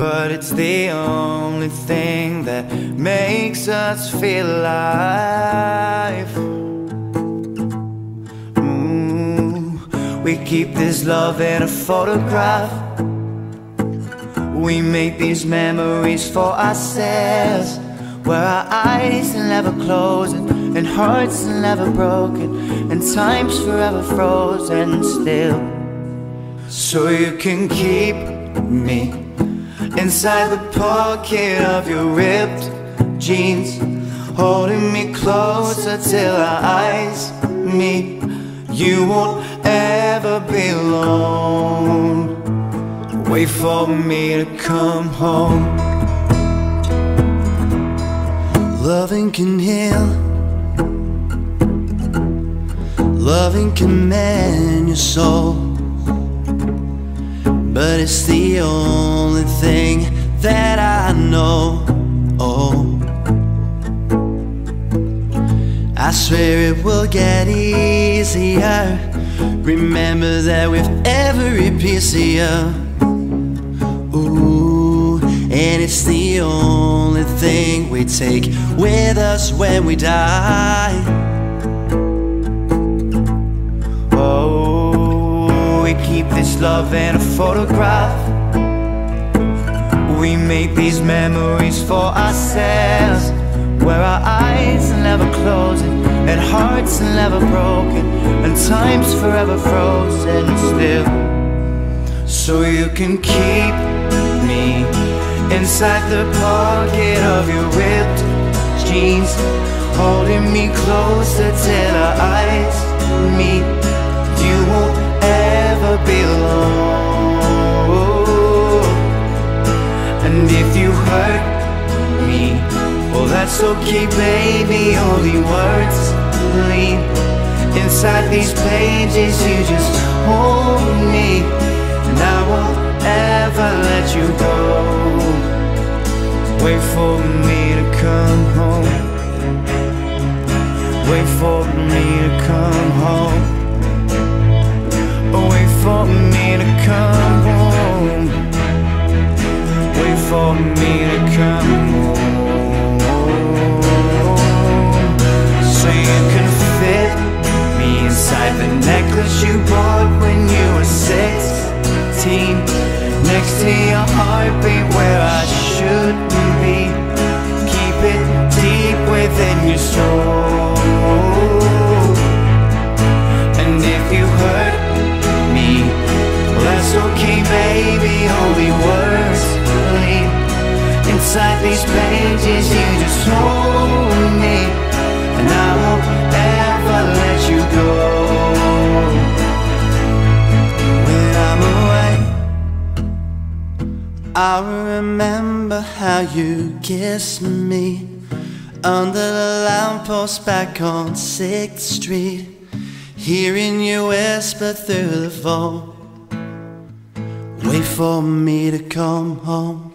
But it's the only thing that makes us feel alive. Mm, we keep this love in a photograph. We make these memories for ourselves. Where our eyes are never closing, and hearts are never broken, and time's forever frozen still. So you can keep me inside the pocket of your ripped jeans, holding me closer till our eyes meet. You won't ever be alone. Wait for me to come home. Loving can heal. Loving can mend your soul. But it's the only thing that I know. Oh, I swear it will get easier. Remember that with every piece of you. Ooh, and it's the only thing we take with us when we die. Keep this love in a photograph. We make these memories for ourselves. Where our eyes are never closing, and hearts are never broken, and time's forever frozen still. So you can keep me inside the pocket of your ripped jeans, holding me closer till our eyes meet. That's okay, baby. Only words leave inside these pages. You just hold me, and I won't ever let you go. Wait for me to come home. Wait for me to come home. Wait for me to come home. You can fit me inside the necklace you bought when you were 16. Next to your heartbeat where I shouldn't be. Keep it deep within your soul. And if you hurt me, that's okay, baby. Only words leave inside these pages. You just hold me, and I won't ever let you go. When I'm away, I remember how you kissed me under the lamppost back on 6th Street. Hearing you whisper through the phone Wait for me to come home